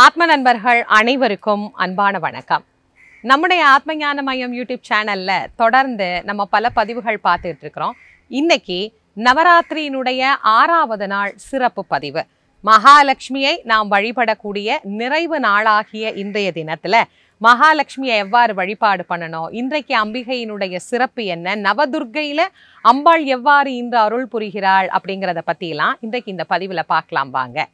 ஆத்ம நண்பர்கள் அனைவருக்கும் அன்பான வணக்கம். நம்முடைய ஆத்ம ஞான மையம் யூடியூப் சேனல்ல தொடர்ந்து நம்ம பல பதிவுகள் பார்த்துட்டு இருக்கிறோம். இன்னைக்கு நவராத்திரியினுடைய ஆறாவது நாள் சிறப்பு பதிவு. மகாலட்சுமியை நாம் வழிபடக்கூடிய நிறைவு நாளாகிய இன்றைய தினத்துல மகாலட்சுமியை எவ்வாறு வழிபாடு பண்ணணும்? இன்றைக்கு அம்பிகையினுடைய சிறப்பு என்ன? நவதுர்க்கையில் அம்பாள் எவ்வாறு இன்று அருள் புரிகிறாள் அப்படிங்கிறத பற்றிலாம் இன்றைக்கு இந்த பதிவில் பார்க்கலாம் வாங்க.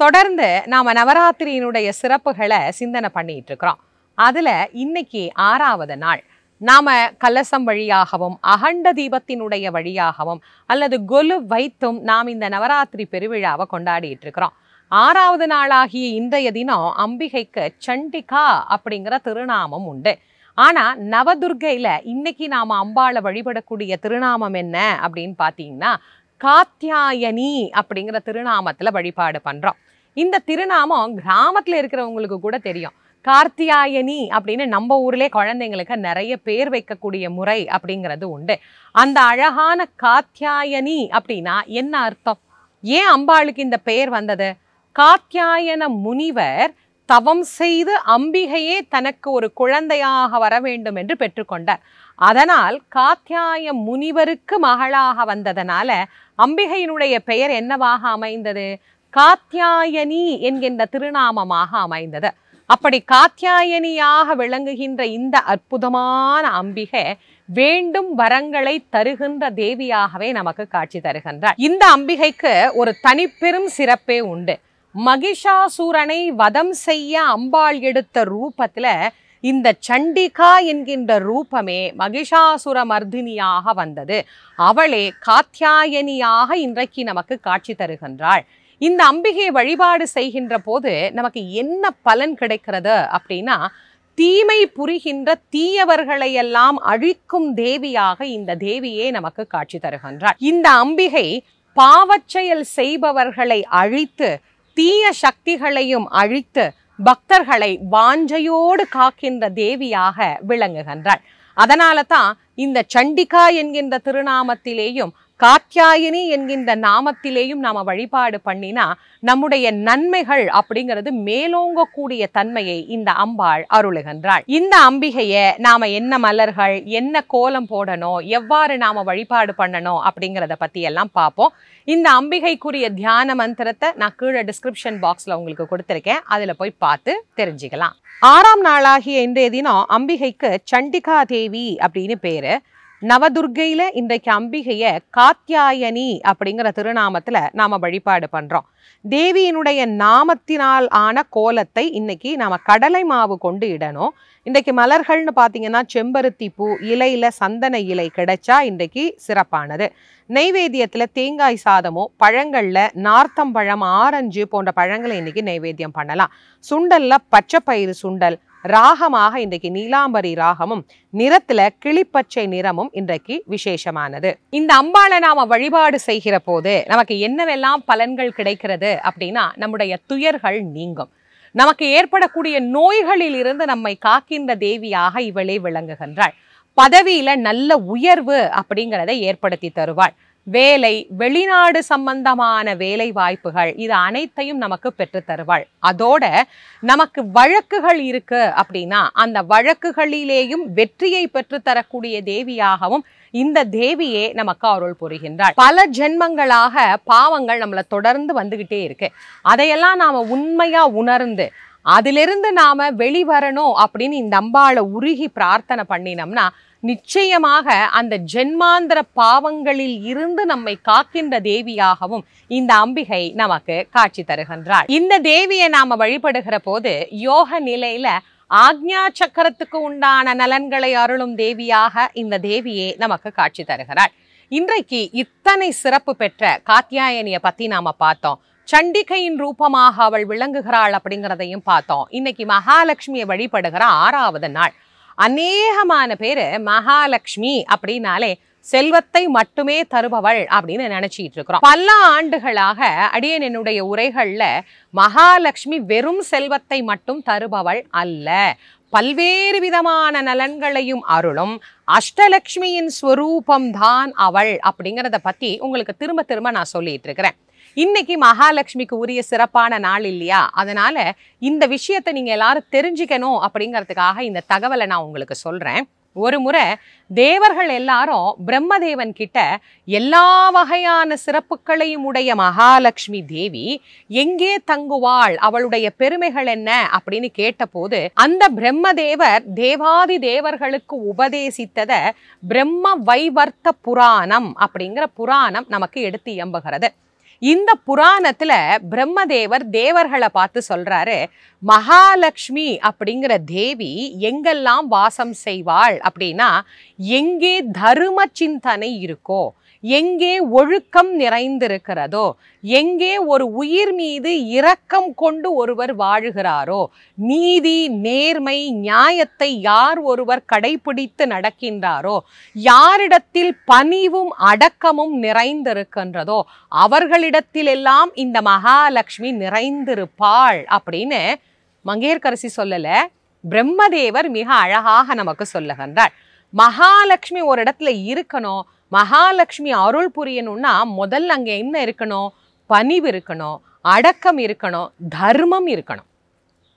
தொடர்ந்து நாம நவராத்திரியினுடைய சிறப்புகளை சிந்தனை பண்ணிட்டு இருக்கிறோம் அதுல இன்னைக்கு ஆறாவது நாள். நாம கலசம் வழியாகவும் அகண்ட தீபத்தினுடைய வழியாகவும் அல்லது கொலு வைத்தும் நாம் இந்த நவராத்திரி பெருவிழாவை கொண்டாடிட்டு இருக்கிறோம் ஆறாவது நாளாகிய இன்றைய தினம் அம்பிகைக்கு சண்டிகா அப்படிங்கிற திருநாமம் உண்டு. ஆனா நவதுர்க்கையில இன்னைக்கு நாம அம்பாளை வழிபடக்கூடிய திருநாமம் என்ன அப்படின்னு பார்த்தீங்கன்னா காத்தியாயனி அப்படிங்கிற திருநாமத்துல வழிபாடு பண்றோம். இந்த திருநாமம் கிராமத்துல இருக்கிறவங்களுக்கு கூட தெரியும். கார்த்தியாயனி அப்படின்னு நம்ம ஊர்லயே குழந்தைங்களுக்கு நிறைய பேர் வைக்கக்கூடிய முறை அப்படிங்கிறது உண்டு. அந்த அழகான காத்தியாயனி அப்படின்னா என்ன அர்த்தம்? ஏன் அம்பாளுக்கு இந்த பெயர் வந்தது? காத்தியாயன முனிவர் தவம் செய்து அம்பிகையே தனக்கு ஒரு குழந்தையாக வர வேண்டும் என்று பெற்றுக்கொண்டார். அதனால் காத்தியாய முனிவருக்கு மகளாக வந்ததனால அம்பிகையினுடைய பெயர் என்னவாக அமைந்தது? காத்தியாயனி என்கின்ற திருநாமமாக அமைந்தது. அப்படி காத்தியாயனியாக விளங்குகின்ற இந்த அற்புதமான அம்பிகை வேண்டும் வரங்களை தருகின்ற தேவியாகவே நமக்கு காட்சி தருகின்றார். இந்த அம்பிகைக்கு ஒரு தனிப்பெரும் சிறப்பே உண்டு. மகிஷாசூரனை வதம் செய்ய அம்பாள் எடுத்த ரூபத்துல இந்த சண்டிகா என்கின்ற ரூபமே மகிஷாசுர மர்தினியாக வந்தது. அவளே காத்தியாயனியாக இன்றைக்கு நமக்கு காட்சி தருகின்றாள். இந்த அம்பிகையை வழிபாடு செய்கின்ற போது நமக்கு என்ன பலன் கிடைக்கிறது அப்படின்னா தீமை புரிகின்ற தீயவர்களை எல்லாம் அழிக்கும் தேவியாக இந்த தேவியே நமக்கு காட்சி தருகின்றார். இந்த அம்பிகை பாவச்செயல் செய்பவர்களை அழித்து தீய சக்திகளையும் அழித்து பக்தர்களை வாஞ்சையோடு காக்கின்ற தேவியாக விளங்குகின்றாள் அதனால தான் இந்த சண்டிகா என்கின்ற திருநாமத்திலேயும் காத்தியாயினி என்கின்ற நாமத்திலேயும் நாம வழிபாடு பண்ணினா நம்முடைய நன்மைகள் அப்படிங்கிறது மேலோங்கக்கூடிய தன்மையை இந்த அம்பாள் அருளுகின்றாள். இந்த அம்பிகையை நாம என்ன மலர்கள் என்ன கோலம் போடணும் எவ்வாறு நாம வழிபாடு பண்ணணும் அப்படிங்கிறத பத்தி எல்லாம் பார்ப்போம் இந்த அம்பிகைக்குரிய தியான மந்திரத்தை நான் கீழே டிஸ்கிரிப்ஷன் பாக்ஸ்ல உங்களுக்கு கொடுத்துருக்கேன். அதுல போய் பார்த்து தெரிஞ்சுக்கலாம். ஆறாம் நாளாகிய இன்றைய தினம் அம்பிகைக்கு சண்டிகா தேவி அப்படின்னு பேரு. நவதுர்கையில் இன்றைக்கு அம்பிகையை காத்தியாயனி அப்படிங்கிற திருநாமத்தில் நாம் வழிபாடு பண்ணுறோம் தேவியினுடைய நாமத்தினால் ஆன கோலத்தை இன்னைக்கு நாம் கடலை மாவு கொண்டு இடணும். இன்றைக்கு மலர்கள்னு பார்த்தீங்கன்னா செம்பருத்தி பூ இலையில் சந்தன இலை கிடைச்சா இன்றைக்கு சிறப்பானது. நெய்வேத்தியத்தில் தேங்காய் சாதமோ பழங்களில் நார்த்தம்பழம் ஆரஞ்சு போன்ற பழங்களை இன்றைக்கி நெய்வேத்தியம் பண்ணலாம். சுண்டல்ல பச்சைப்பயிறு சுண்டல் ராகமாக இன்றைக்கு நீலாம்பரி ராகமும் நிறத்துல கிளிப்பச்சை நிறமும் இன்றைக்கு விசேஷமானது. இந்த அம்பாளை நாம வழிபாடு செய்கிற போது நமக்கு என்னவெல்லாம் பலன்கள் கிடைக்கிறது அப்படின்னா நம்முடைய துயர்கள் நீங்கும். நமக்கு ஏற்படக்கூடிய நோய்களில் இருந்து நம்மை காக்கின்ற தேவியாக இவளே விளங்குகின்றாள். பதவியில நல்ல உயர்வு அப்படிங்கிறதை ஏற்படுத்தி தருவாள். வேலை வெளிநாடு சம்பந்தமான வேலை வாய்ப்புகள் இது அனைத்தையும் நமக்கு பெற்று தருவாள். அதோட நமக்கு வழக்குகள் இருக்கு அப்படின்னா அந்த வழக்குகளிலேயும் வெற்றியை பெற்று தரக்கூடிய தேவியாகவும் இந்த தேவியே நமக்கு அருள் புரிகின்றாள். பல ஜென்மங்களாக பாவங்கள் நம்மளை தொடர்ந்து வந்துகிட்டே இருக்கு. அதையெல்லாம் நாம உண்மையா உணர்ந்து அதிலிருந்து நாம வெளிவரணும் அப்படின்னு இந்த அம்பாளை உருகி பிரார்த்தனை பண்ணினோம்னா நிச்சயமாக அந்த ஜென்மாந்திர பாவங்களில் இருந்து நம்மை காக்கின்ற தேவியாகவும் இந்த அம்பிகை நமக்கு காட்சி தருகின்றாள். இந்த தேவியை நாம வழிபடுகிற போது யோக நிலையில ஆக்ஞா சக்கரத்துக்கு உண்டான நலன்களை அருளும் தேவியாக இந்த தேவியே நமக்கு காட்சி தருகிறாள். இன்றைக்கு இத்தனை சிறப்பு பெற்ற காத்தியாயனிய பத்தி நாம பார்த்தோம். சண்டிகையின் ரூபமாக அவள் விளங்குகிறாள் அப்படிங்கிறதையும் பார்த்தோம். இன்னைக்கு மகாலட்சுமியை வழிபடுகிற ஆறாவது நாள். அநேகமான பேர் மகாலட்சுமி அப்படின்னாலே செல்வத்தை மட்டுமே தருபவள் அப்படின்னு நினைச்சிட்டு இருக்கிறோம். பல ஆண்டுகளாக அடியன் என்னுடைய உரைகளில் மகாலட்சுமி வெறும் செல்வத்தை மட்டும் தருபவள் அல்ல. பல்வேறு விதமான நலன்களையும் அருளும். அஷ்டலக்ஷ்மியின் ஸ்வரூபம் தான் அவள் அப்படிங்கிறத பற்றி உங்களுக்கு திரும்ப திரும்ப நான் சொல்லிட்டு இருக்கிறேன். இன்னைக்கு மகாலட்சுமிக்கு உரிய சிறப்பான நாள் இல்லையா? அதனால இந்த விஷயத்தை நீங்க எல்லாரும் தெரிஞ்சுக்கணும் அப்படிங்கிறதுக்காக இந்த தகவலை நான் உங்களுக்கு சொல்றேன். ஒரு முறை தேவர்கள் எல்லாரும் பிரம்மதேவன் கிட்ட எல்லா வகையான சிறப்புகளையும் உடைய மகாலட்சுமி தேவி எங்கே தங்குவாள்? அவளுடைய பெருமைகள் என்ன? அப்படின்னு கேட்டபோது அந்த பிரம்மதேவர் தேவாதி தேவர்களுக்கு உபதேசித்தத பிரம்ம வைவர்த்த புராணம் அப்படிங்கிற புராணம் நமக்கு எடுத்து இயம்புகிறது. இந்த புராணத்துல பிரம்மதேவர் தேவர்களை பார்த்து சொல்றாரு மகாலட்சுமி அப்படிங்கிற தேவி எங்கெல்லாம் வாசம் செய்வாள் அப்படின்னா எங்கே தர்ம சிந்தனை இருக்கோ எங்கே ஒழுக்கம் நிறைந்திருக்கிறதோ எங்கே ஒரு உயிர் மீது இரக்கம் கொண்டு ஒருவர் வாழுகிறாரோ நீதி நேர்மை நியாயத்தை யார் ஒருவர் கடைபிடித்து நடக்கின்றாரோ யாரிடத்தில் பணிவும் அடக்கமும் நிறைந்திருக்கின்றதோ அவர்களிடத்திலெல்லாம் இந்த மகாலட்சுமி நிறைந்திருப்பாள் அப்படின்னு மங்கையர்கரசி சொல்லலை பிரம்மதேவர் மிக அழகாக நமக்கு சொல்லுகின்றார். மகாலட்சுமி ஒரு இடத்துல இருக்கணும் மகாலட்சுமி அருள் புரியணும்னா முதல்ல அங்கே என்ன இருக்கணும்? பணிவு இருக்கணும் அடக்கம் இருக்கணும் தர்மம் இருக்கணும்.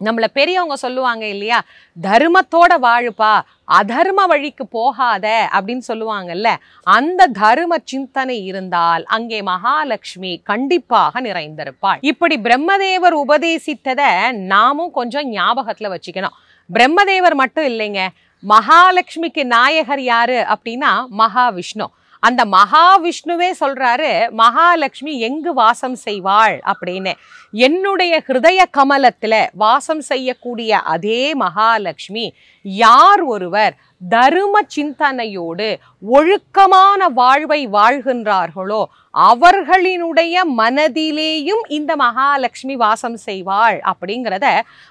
நம்மள பெரியவங்க சொல்லுவாங்க இல்லையா? தர்மத்தோட வாழுப்பா அதர்ம வழிக்கு போகாத அப்படின்னு சொல்லுவாங்கல்ல. அந்த தர்ம சிந்தனை இருந்தால் அங்கே மகாலட்சுமி கண்டிப்பாக நிறைந்திருப்பாள். இப்படி பிரம்மதேவர் உபதேசித்ததை நாமும் கொஞ்சம் ஞாபகத்துல வச்சுக்கணும். பிரம்மதேவர் மட்டும் இல்லைங்க. மகாலட்சுமிக்கு நாயகர் யாரு அப்படின்னா மகாவிஷ்ணு. அந்த மகாவிஷ்ணுவே சொல்றாரு மகாலட்சுமி எங்கு வாசம் செய்வாள்? அப்படின்னு. என்னுடைய ஹிருதய கமலத்தில் வாசம் செய்யக்கூடிய அதே மகாலட்சுமி யார் ஒருவர் தரும சிந்தனையோடு ஒழுக்கமான வாழ்வை வாழ்கின்றார்களோ அவர்களினுடைய மனதிலேயும் இந்த மகாலட்சுமி வாசம் செய்வாள் அப்படிங்கிறத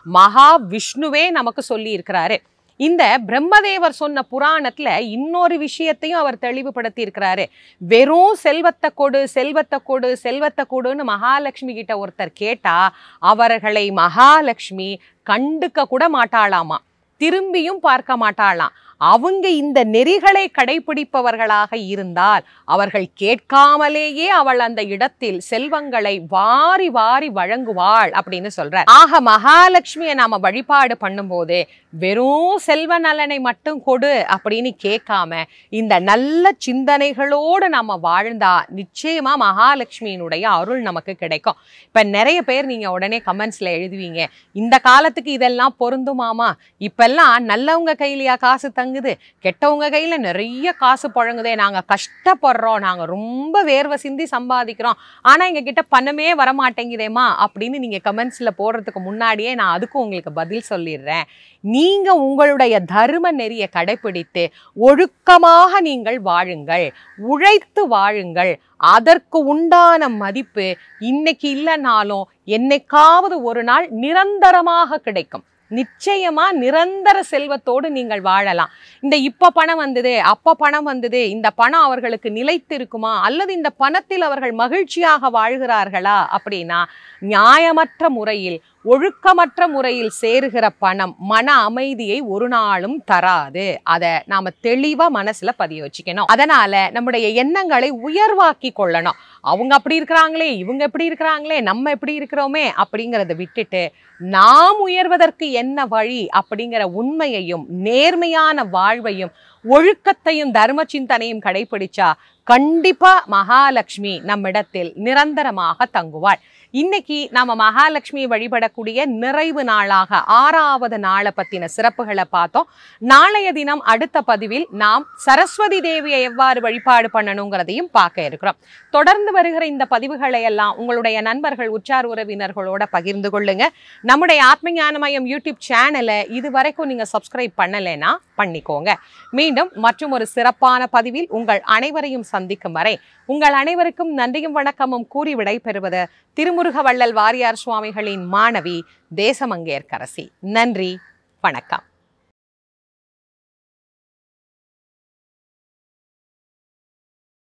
மகாவிஷ்ணுவே நமக்கு சொல்லியிருக்கிறாரு. இந்த பிரம்மதேவர் சொன்ன புராணத்துல இன்னொரு விஷயத்தையும் அவர் தெளிவுபடுத்தி இருக்கிறாரு வெறும் செல்வத்தை கொடு செல்வத்தை கொடு செல்வத்தை கொடுன்னு மகாலட்சுமி கிட்ட ஒருத்தர் கேட்டா அவர்களை மகாலட்சுமி கண்டுக்க கூட மாட்டாளாமா? திரும்பியும் பார்க்க மாட்டாளாம். அவங்க இந்த நெறிகளை கடைபிடிப்பவர்களாக இருந்தால் அவர்கள் கேட்காமலேயே அவள் அந்த இடத்தில் செல்வங்களை வாரி வாரி வழங்குவாள் அப்படின்னு சொல்றார். ஆக மகாலட்சுமியை நாம வழிபாடு பண்ணும்போது வெறும் செல்வ நலனை மட்டும் கொடு அப்படின்னு கேட்காம இந்த நல்ல சிந்தனைகளோடு நம்ம வாழ்ந்தா நிச்சயமா மகாலட்சுமியினுடைய அருள் நமக்கு கிடைக்கும். இப்ப நிறைய பேர் நீங்க உடனே கமெண்ட்ஸ்ல எழுதுவீங்க இந்த காலத்துக்கு இதெல்லாம் பொருந்துமாமா? இப்பெல்லாம் நல்லவங்க கையிலயா காசு தங்குது. கெட்டவங்க கையில் நிறைய காசு புழங்குதே. நாங்கள் கஷ்டப்படுறோம். நாங்கள் ரொம்ப வேர்வை சிந்தி சம்பாதிக்கிறோம். ஆனால் எங்கள் கிட்ட பணமே வரமாட்டேங்குதேம்மா அப்படின்னு நீங்கள் கமெண்ட்ஸில் போடுறதுக்கு முன்னாடியே நான் அதுக்கும் உங்களுக்கு பதில் சொல்லிடுறேன். நீங்கள் உங்களுடைய தர்ம நெறியை கடைபிடித்து ஒழுக்கமாக நீங்கள் வாழுங்கள். உழைத்து வாழுங்கள். அதற்கு உண்டான மதிப்பு இன்னைக்கு இல்லைனாலும் என்னைக்காவது ஒரு நாள் நிரந்தரமாக கிடைக்கும். நிச்சயமா நிரந்தர செல்வத்தோடு நீங்கள் வாழலாம். இந்த இப்ப பணம் வந்தது அப்ப பணம் வந்தது இந்த பணம் அவர்களுக்கு நிலைத்திருக்குமா? அல்லது இந்த பணத்தில் அவர்கள் மகிழ்ச்சியாக வாழ்கிறார்களா? அப்படின்னா நியாயமற்ற முறையில் ஒழுக்கமற்ற முறையில் சேருகிற பணம் மன அமைதியை ஒரு நாளும் தராது. அதை நாம தெளிவா மனசுல பதிய வச்சுக்கணும். அதனால நம்முடைய எண்ணங்களை உயர்வாக்கி கொள்ளணும். அவங்க அப்படி இருக்கிறாங்களே இவங்க எப்படி இருக்கிறாங்களே நம்ம எப்படி இருக்கிறோமே அப்படிங்கிறத விட்டுட்டு நாம் உயர்வதற்கு என்ன வழி அப்படிங்கிற உண்மையையும் நேர்மையான வாழ்வையும் ஒழுக்கத்தையும் தர்ம சிந்தனையும் கடைபிடிச்சா கண்டிப்பா மகாலட்சுமி நம்மிடத்தில் நிரந்தரமாக தங்குவாள். இன்னைக்கு நாம மகாலட்சுமியை வழிபடக்கூடிய நிறைவு நாளாக ஆறாவது நாளை பத்தின சிறப்புகளை பார்த்தோம். நாளைய தினம் அடுத்த பதிவில் நாம் சரஸ்வதி தேவியை எவ்வாறு வழிபாடு பண்ணணுங்கிறதையும் பார்க்க இருக்கிறோம். தொடர்ந்து வருகிற இந்த பதிவுகளை எல்லாம் உங்களுடைய நண்பர்கள் உற்றார் உறவினர்களோட பகிர்ந்து கொள்ளுங்க. நம்முடைய ஆத்ம ஞானமயம் யூடியூப் சேனலை இது வரைக்கும் நீங்க சப்ஸ்கிரைப் பண்ணலைன்னா பண்ணிக்கோங்க. மீண்டும் மற்றும் ஒரு சிறப்பான பதிவில் உங்கள் அனைவரையும் சந்திக்கும் வரை உங்கள் அனைவருக்கும் நன்றியும் வணக்கமும் கூறி விடைபெறுவது திருமுருக வள்ளல் வாரியார் சுவாமிகளின் மாணவி தேசமங்கேற்கரசி. நன்றி வணக்கம்.